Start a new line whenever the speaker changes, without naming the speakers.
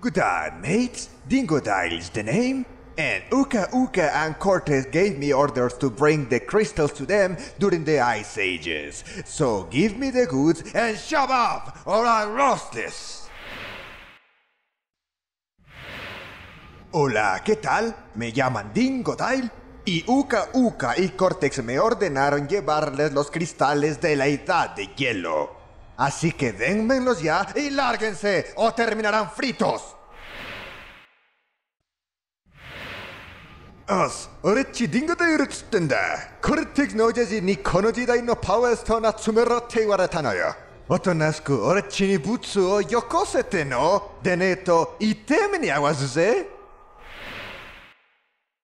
Good day, mates. Dingodile is the name. And Uka Uka and Cortez gave me orders to bring the crystals to them during the Ice Ages. So give me the goods and shove off, or I'll roast this. Hola, ¿qué tal? Me llaman Dingodile. Y Uka Uka y Cortex me ordenaron llevarles los cristales de la edad de hielo. Así que denmelos ya y lárguense o terminarán fritos. Os, 俺っちディンゴでいるっつってんだ。コルティックの親父にこの時代のパワーストーン集めろって言われたのよ。おとなしく俺っちにブツをよこせての。でねえと、痛い目に合わずぜ。